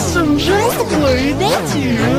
some just the blue, that's you.